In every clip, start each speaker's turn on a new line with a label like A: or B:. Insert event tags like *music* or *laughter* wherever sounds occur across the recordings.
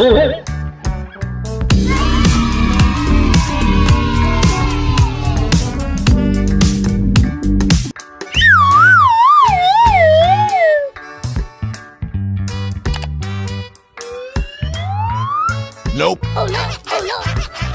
A: Nope. *laughs* Nope.
B: Oh no! Oh no!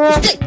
B: Hey.